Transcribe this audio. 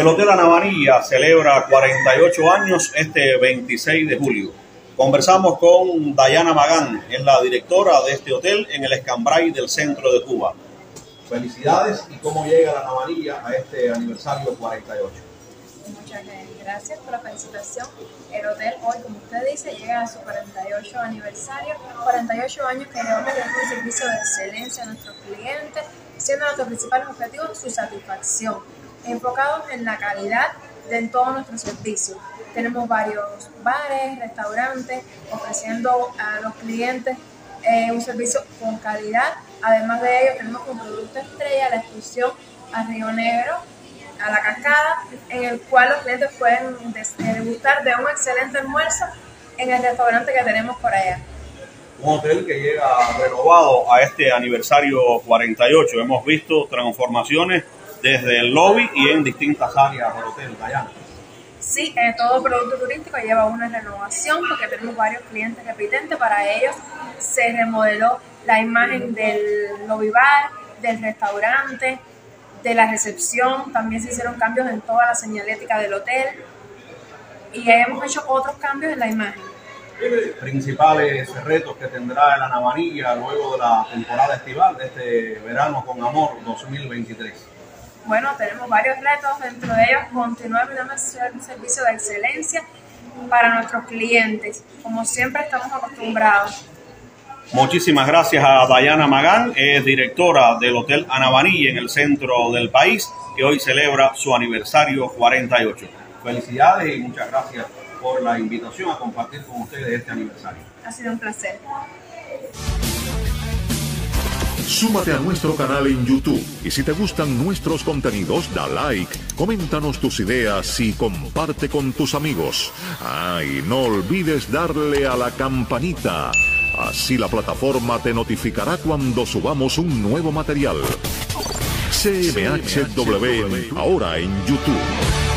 El Hotel Anavarilla celebra 48 años este 26 de julio. Conversamos con Dayana Magán, es la directora de este hotel en el Escambray del centro de Cuba. Felicidades y cómo llega la Navarilla a este aniversario 48. Muchas gracias por la felicitación. El hotel hoy, como usted dice, llega a su 48 aniversario, 48 años que llevamos un servicio de excelencia a nuestros clientes, siendo nuestro principal objetivo su satisfacción enfocados en la calidad de todos nuestros servicios. Tenemos varios bares, restaurantes, ofreciendo a los clientes eh, un servicio con calidad. Además de ello, tenemos un producto estrella la excursión a Río Negro, a la cascada, en el cual los clientes pueden degustar de un excelente almuerzo en el restaurante que tenemos por allá. Un hotel que llega renovado a este aniversario 48. Hemos visto transformaciones desde el lobby y en distintas áreas del hotel, Dayana. Sí, eh, todo producto turístico lleva una renovación porque tenemos varios clientes repitentes. Para ellos se remodeló la imagen del lobby bar, del restaurante, de la recepción. También se hicieron cambios en toda la señalética del hotel y hemos hecho otros cambios en la imagen. Principales retos que tendrá la Navarilla luego de la temporada estival de este verano con amor 2023 bueno, tenemos varios retos, dentro de ellos continuar brindando un servicio de excelencia para nuestros clientes, como siempre estamos acostumbrados. Muchísimas gracias a Dayana Magán, es directora del Hotel Anabaní en el centro del país, que hoy celebra su aniversario 48. Felicidades y muchas gracias por la invitación a compartir con ustedes este aniversario. Ha sido un placer. Súmate a nuestro canal en YouTube y si te gustan nuestros contenidos, da like, coméntanos tus ideas y comparte con tus amigos. Ah, y no olvides darle a la campanita. Así la plataforma te notificará cuando subamos un nuevo material. CMHW ahora en YouTube.